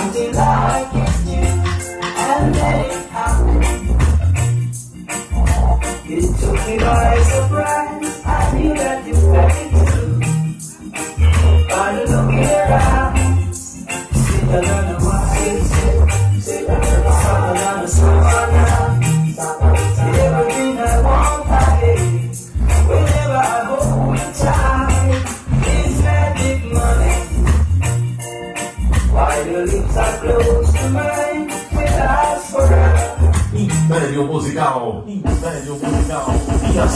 until I you and let. It took me by surprise.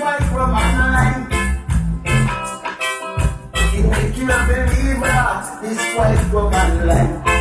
what from my mind. It make you believe that this life.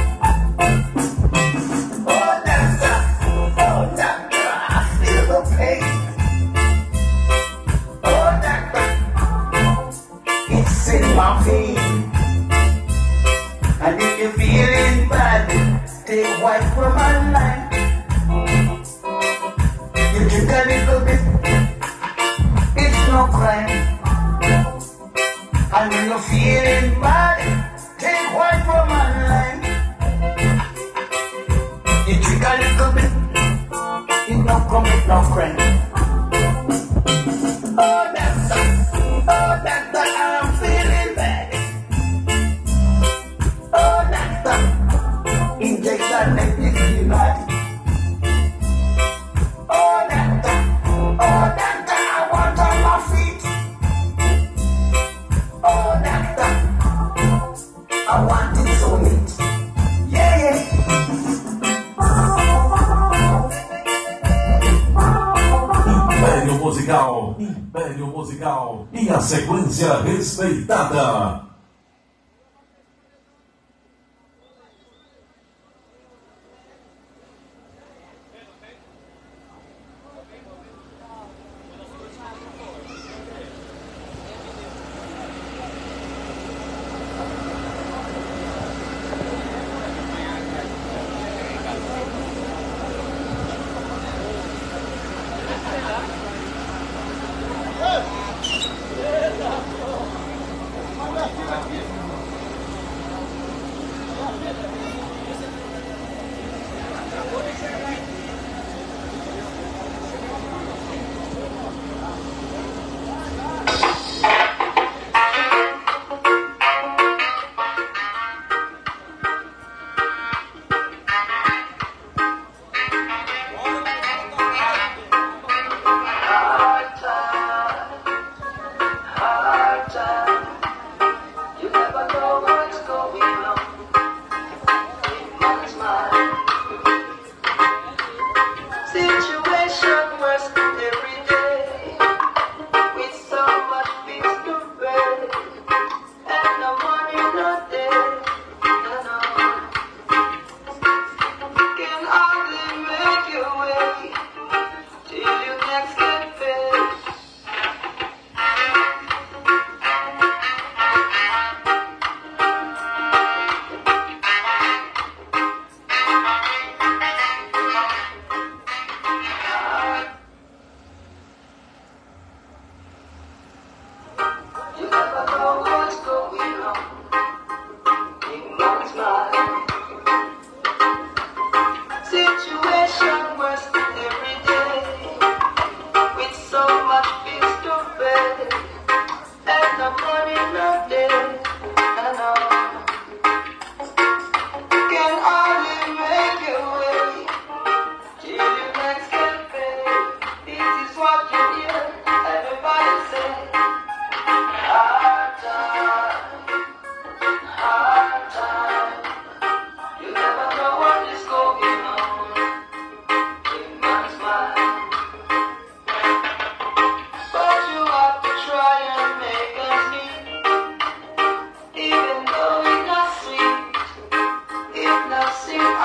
Império Musical, Império Musical. E a sequência respeitada.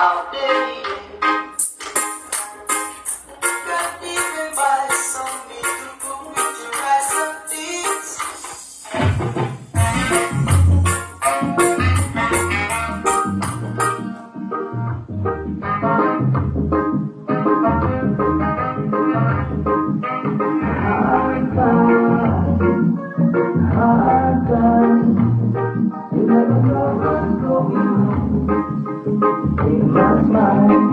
I'll be mine.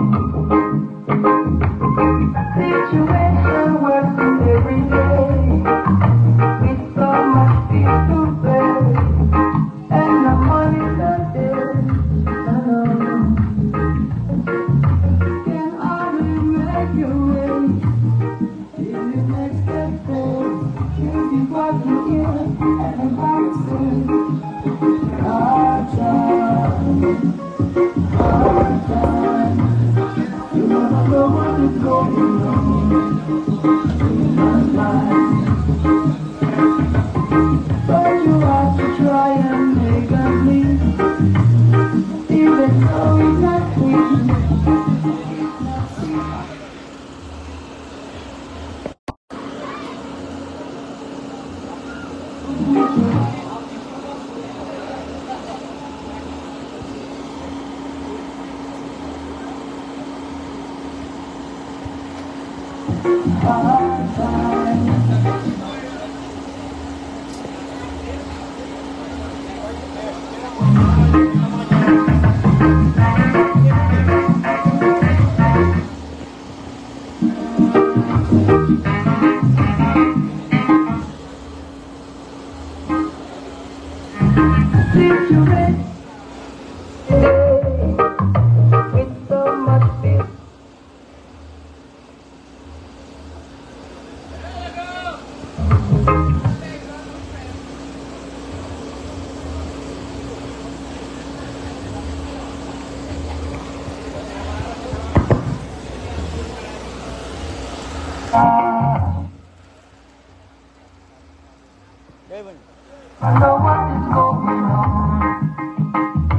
I know what is going on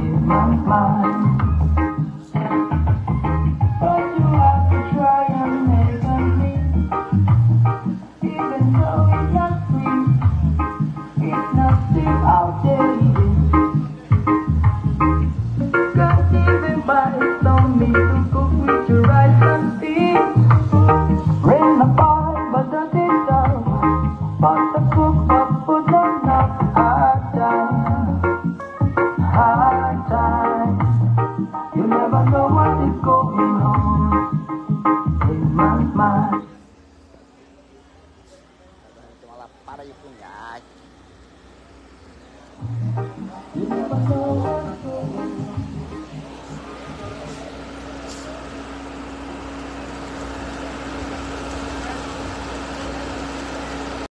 in my mind.